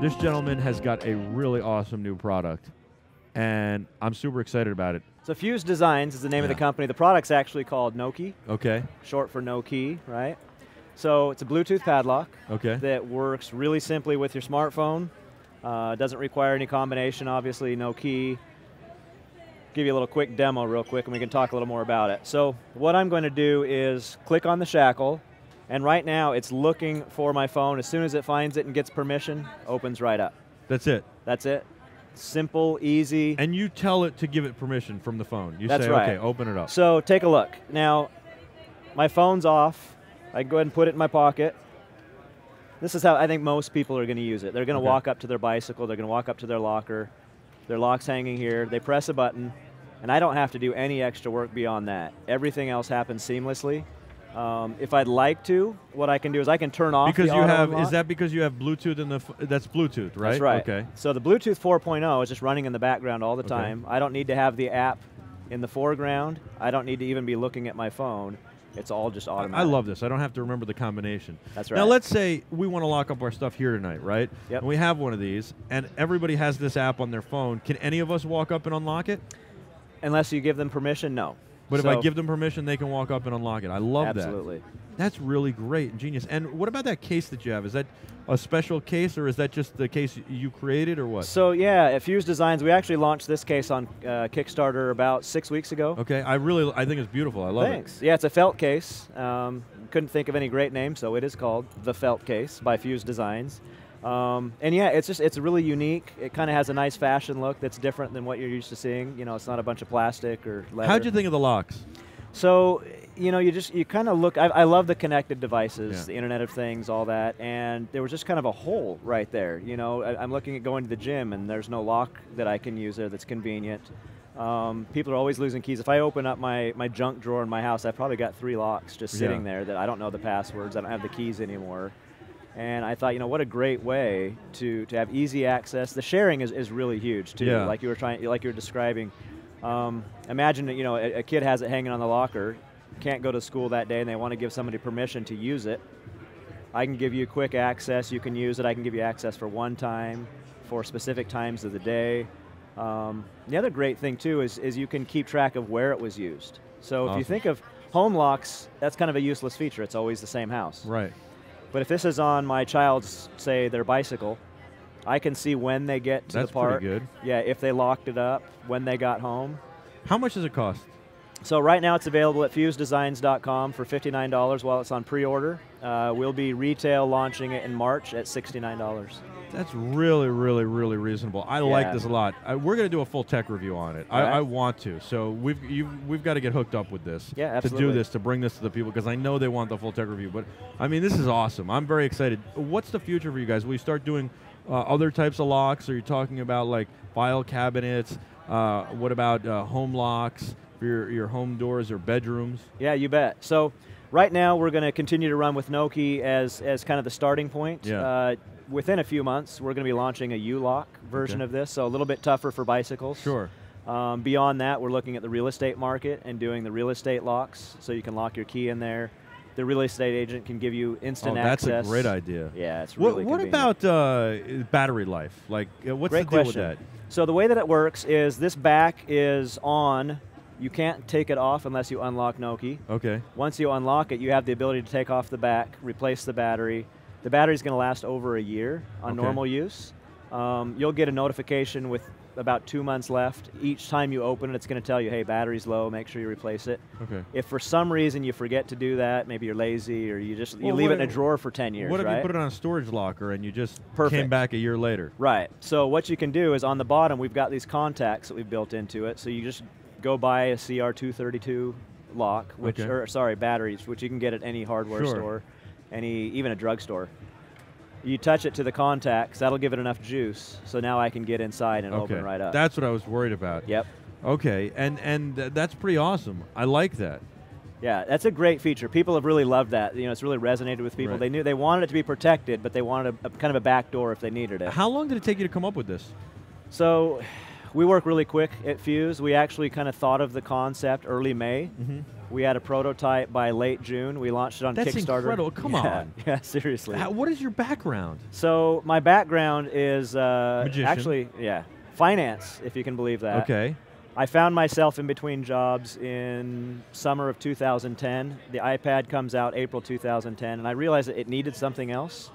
this gentleman has got a really awesome new product, and I'm super excited about it. So Fuz Designs is the name of the company. The product's actually called Noke, Okay, short for No Key, right? So it's a Bluetooth padlock okay. that works really simply with your smartphone. Uh, doesn't require any combination, obviously, no key. Give you a little quick demo real quick and we can talk a little more about it. So what I'm going to do is click on the shackle and right now it's looking for my phone. As soon as it finds it and gets permission, opens right up. That's it. That's it. Simple, easy. And you tell it to give it permission from the phone. You That's say, right. okay, open it up. So take a look. Now, my phone's off. I go ahead and put it in my pocket. This is how I think most people are going to use it. They're going to Okay. walk up to their bicycle, they're going to walk up to their locker, their lock's hanging here, they press a button, and I don't have to do any extra work beyond that. Everything else happens seamlessly. Um, if I'd like to, what I can do is I can turn off because the you have unlock. is that because you have Bluetooth in the that's Bluetooth, right? That's right. Okay. So the Bluetooth 4.0 is just running in the background all the Okay. time. I don't need to have the app in the foreground. I don't need to even be looking at my phone. It's all just automatic. I love this. I don't have to remember the combination. That's right. Now let's say we want to lock up our stuff here tonight, right? Yep. And we have one of these, and everybody has this app on their phone. Can any of us walk up and unlock it? Unless you give them permission, no. But if I give them permission, they can walk up and unlock it. I love that. Absolutely. That's really great and genius. And what about that case that you have? Is that a special case, or is that just the case you created, or what? So yeah, at Fuz Designs, we actually launched this case on uh, Kickstarter about six weeks ago. Okay, I really, I think it's beautiful. I love it. Thanks. Yeah, it's a felt case. Um, couldn't think of any great name, so it is called the Felt Case by Fuz Designs. Um, and yeah, it's just it's really unique. It kind of has a nice fashion look that's different than what you're used to seeing. You know, it's not a bunch of plastic or leather. How'd you think of the locks? So, you know, you just you kind of look. I, I love the connected devices, Yeah. the Internet of Things, all that, and there was just kind of a hole right there. You know, I, I'm looking at going to the gym, and there's no lock that I can use there that's convenient. Um, people are always losing keys. If I open up my, my junk drawer in my house, I've probably got three locks just sitting Yeah. there that I don't know the passwords. I don't have the keys anymore. And I thought, you know, what a great way to, to have easy access. The sharing is, is really huge too. Yeah. Like you were trying, like you were describing. Um, imagine that you know a, a kid has it hanging on the locker, can't go to school that day, and they want to give somebody permission to use it. I can give you quick access. You can use it. I can give you access for one time, for specific times of the day. Um, the other great thing too is, is you can keep track of where it was used. So if you think of home locks, that's kind of a useless feature. It's always the same house. Right. But if this is on my child's, say, their bicycle, I can see when they get to That's the park. pretty good. Yeah, if they locked it up, when they got home. How much does it cost? So right now it's available at fuzdesigns.com for $59 while it's on pre-order. Uh, we'll be retail launching it in March at $69. That's really, really, really reasonable. I like this a lot. I, we're going to do a full tech review on it. I, Alright. I want to. So we've we've got to get hooked up with this. Yeah, To do this, to bring this to the people, because I know they want the full tech review. But I mean, this is awesome. I'm very excited. What's the future for you guys? Will you start doing uh, other types of locks? Are you talking about like file cabinets? Uh, what about uh, home locks for your, your home doors or bedrooms? Yeah, you bet. So right now we're going to continue to run with Noke as, as kind of the starting point. Yeah. Uh, within a few months, we're going to be launching a U-Lock version Okay. of this, so a little bit tougher for bicycles. Sure. Um, beyond that, we're looking at the real estate market and doing the real estate locks, so you can lock your key in there. The real estate agent can give you instant oh, that's access. a great idea. Yeah, it's What, really what convenient. about uh, battery life? Like, uh, what's Great the deal question. with that? So the way that it works is this back is on. You can't take it off unless you unlock Noke. Okay. Once you unlock it, you have the ability to take off the back, replace the battery. The battery's going to last over a year on Okay. normal use. Um, you'll get a notification with about two months left. Each time you open it, it's going to tell you, hey, battery's low, make sure you replace it. Okay. If for some reason you forget to do that, maybe you're lazy or you just you leave it in a drawer for 10 years, What if right? you put it on a storage locker and you just came Perfect. back a year later? Right. So what you can do is on the bottom we've got these contacts that we've built into it. So you just go buy a CR232 lock, which Okay. or sorry batteries, which you can get at any hardware Sure. store, any even a drugstore. You touch it to the contacts, that'll give it enough juice. So now I can get inside and okay. open right up. That's what I was worried about. yep. Okay, and and th- that's pretty awesome. I like that. Yeah, that's a great feature. People have really loved that. You know, it's really resonated with people. Right. They knew they wanted it to be protected, but they wanted a, a kind of a back door if they needed it. How long did it take you to come up with this? So We work really quick at Fuz. We actually kind of thought of the concept early May. Mhm. We had a prototype by late June. We launched it on That's Kickstarter. incredible. Come Yeah, on. Yeah, seriously. How- what is your background? So my background is uh, actually, yeah, finance, if you can believe that. Okay. I found myself in between jobs in summer of 2010. The iPad comes out April 2010, and I realized that it needed something else.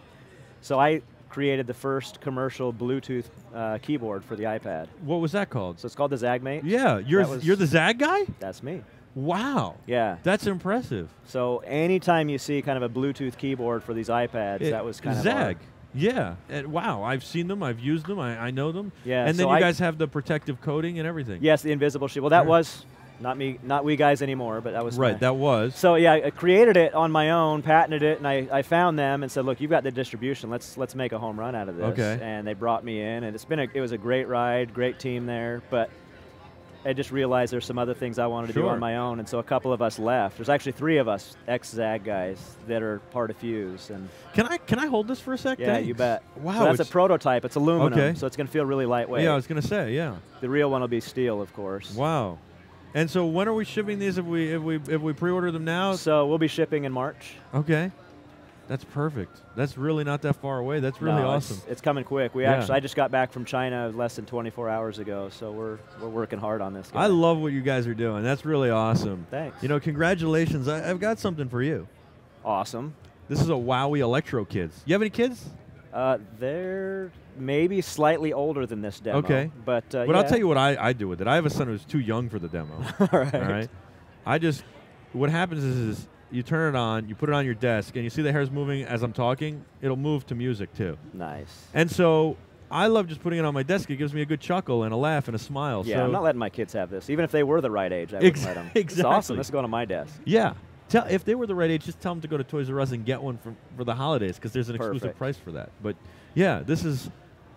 So I created the first commercial Bluetooth uh, keyboard for the iPad. What was that called? So it's called the ZAGGmate. Yeah, you're was- you're the ZAGG guy. That's me. Wow, Yeah. that's impressive. So anytime you see kind of a Bluetooth keyboard for these iPads, It- that was kind of ZAGG. Yeah. And wow, I've seen them. I've used them. I, I know them. Yeah, And then so you I- guys have the protective coating and everything. Yes, the invisible shield. Well, that Yeah. was not me, not we guys anymore, but that was Right. my- That was. So yeah, I created it on my own, patented it, and I, I found them and said, look, you've got the distribution. Let's let's make a home run out of this. Okay. And they brought me in, and it's been a, it was a great ride, great team there, but. I just realized there's some other things I wanted to do on my own, and so a couple of us left. There's actually three of us ex-ZAGG guys that are part of Fuz, and Can I can I hold this for a sec? yeah, Thanks. you bet. Wow. so that's a prototype. It's aluminum, Okay. so it's going to feel really lightweight. Yeah, I was gonna say. Yeah. the real one will be steel, of course. Wow. And so when are we shipping these? If we if we if we pre-order them now? So we'll be shipping in March. Okay. That's perfect. That's really not that far away. That's really No, awesome. It's, coming quick. We Yeah. actually, I just got back from China less than 24 hours ago, so we're we're working hard on this. Guy. I love what you guys are doing. That's really awesome. Thanks. You know, congratulations. I, I've got something for you. awesome. This is a Wowie Electro Kids. You have any kids? Uh, they're maybe slightly older than this demo. Okay. but uh, but I'll tell you what I, I do with it. I have a son who's too young for the demo. All right. All right. I just what happens is, is you turn it on, you put it on your desk, and you see the hairs moving as I'm talking. It'll move to music too. Nice. And so I love just putting it on my desk. It gives me a good chuckle and a laugh and a smile. Yeah, so I'm not letting my kids have this, even if they were the right age. I wouldn't let them. It's exactly. awesome. This is going on my desk. yeah. Tell, if they were the right age, just tell them to go to Toys R Us and get one for, for the holidays because there's an exclusive price for that. But yeah, this is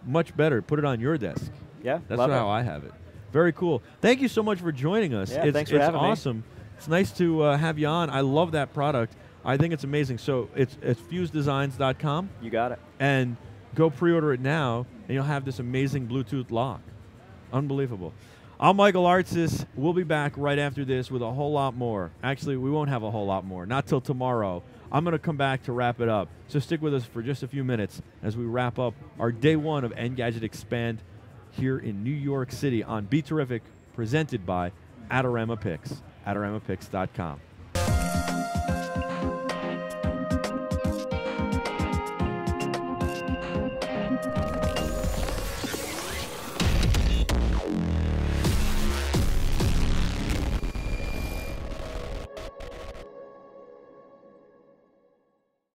much better. Put it on your desk. Yeah, That's how it. I have it. Very cool. Thank you so much for joining us. Yeah, it's thanks for it's having me. awesome. It's nice to uh, have you on. I love that product. I think it's amazing. So it's it's fuzdesigns.com You got it. and go pre-order it now and you'll have this amazing Bluetooth lock. Unbelievable. I'm Michael Artsis. We'll be back right after this with a whole lot more. Actually, we won't have a whole lot more. Not till tomorrow. I'm going to come back to wrap it up. So stick with us for just a few minutes as we wrap up our day one of Engadget Expand here in New York City on BeTerrific, presented by Adorama Pix. AdoramaPix.com.